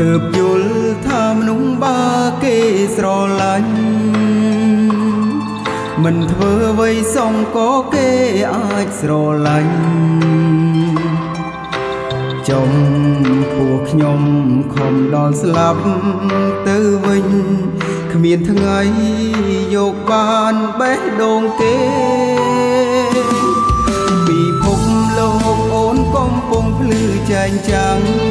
ទើបយល់ថាមនុស្សបើគេស្រឡាញ់មិនធ្វើអ្វីសងក៏គេអាចស្រឡាញ់ចំពោះខ្ញុំខំដល់ស្លាប់ទៅវិញគ្មានថ្ងៃយកបានបេះដូងទេពីភពលោកអូនកំពុងភ្លឺចែងចាំង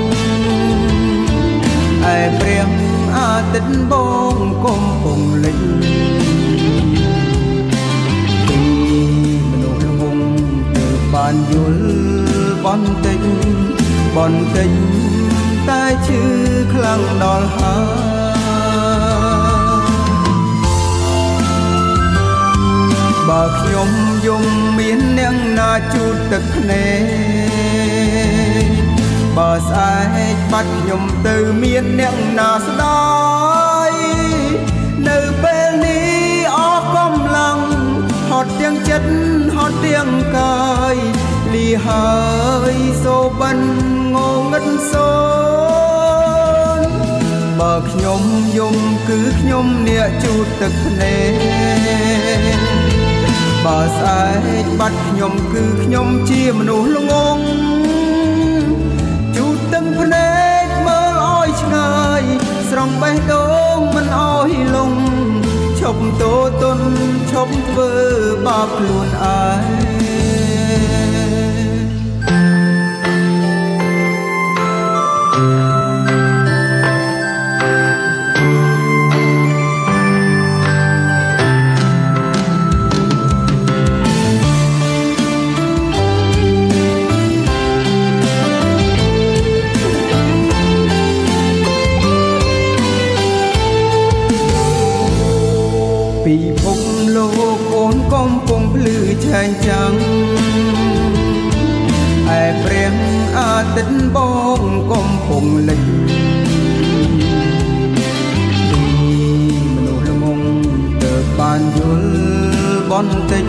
ទិត្យបងកំពុងលិចពីមនុស្សល្ងងទៅបានយល់បន្តិចបន្តិចតែឈឺខ្លាំងដល់ហើយបើខ្ញុំយំមានអ្នកណាជូតទឹកភ្នែក បើស្អែកបាត់ខ្ញុំទៅមានអ្នកណាស្ដាយនៅពេលនេះអស់កម្លាំងហត់ទាំងចិត្តហត់ទាំងកាយលីហើយសូបិនងងឹតសូនបើខ្ញុំយំគឺខ្ញុំអ្នកជូតទឹកភ្នែកបើស្អែកបាត់ខ្ញុំគឺខ្ញុំជាមនុស្សល្ងងជូតទឹក ភ្នែកមើលអោយឆ្ងាយ ស្រង់បេះដូងមិនអោយលងឈប់តូទុនឈប់ធ្វើបាបខ្លួនឯង ពិភពលោកអូនកំពុងភ្លឺឆែងចាំងឯព្រះអាទិត្យបងកំពុងលិចពីមនុស្សល្ងងទៅបានយល់បន្តិច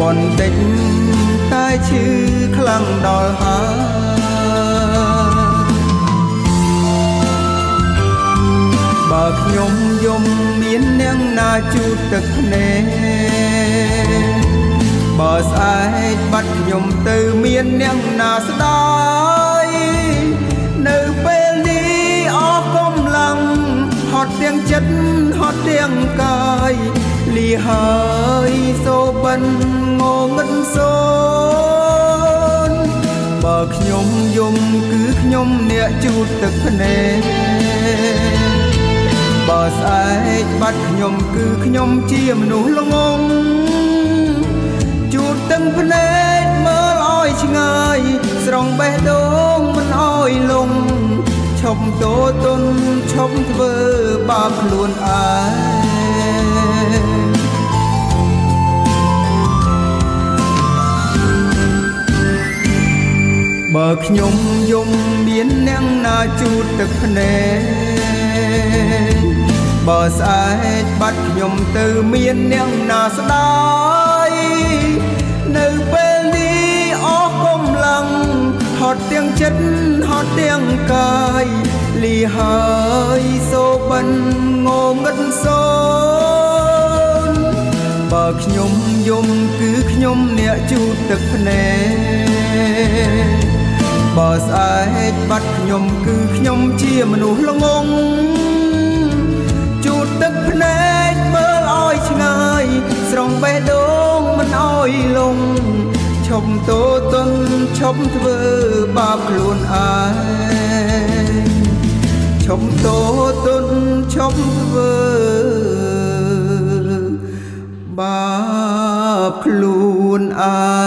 បន្តិចតែឈឺខ្លាំងដល់ហើយ ជូតទឹកភ្នែកបើស្អែកបាត់ខ្ញុំទៅមានអ្នកណាស្ដាយនៅពេលនេះអស់កម្លាំងហត់ទាំងចិត្តហត់ទាំងកាយលីហើយសូបិនងងឹតសូនបើខ្ញុំយំគឺខ្ញុំអ្នកជូតទឹកភ្នែក បើស្អែកបាត់ខ្ញុំគឺខ្ញុំជាមនុស្សល្ងងជូតទាំងភ្នែកមើលអោយឆ្ងាយ ស្រង់បេះដូងមិនអោយលងឈប់តូទុនឈប់ធ្វើបាបខ្លួនឯងបើខ្ញុំយំមានអ្នកណាជូតទឹកភ្នែក បើស្អែកបាត់ខ្ញុំទៅមានអ្នកណាស្ដាយនៅពេលនេះអស់កម្លាំងហត់ទាំងចិត្តហត់ទាំងកាយលីហើយសូបិនងងឹតសូនបើខ្ញុំយំគឺខ្ញុំអ្នកជូតទឹកភ្នែកបើស្អែកបាត់ខ្ញុំគឺខ្ញុំជាមនុស្សល្ងងជូត ទឹកភ្នែកមើលអោយឆ្ងាយស្រង់បេះដូងមិនអោយលងឈប់តូទុនឈប់ធ្វើបាបខ្លួនឯងឈប់តូទុនឈប់ធ្វើបាបខ្លួនឯង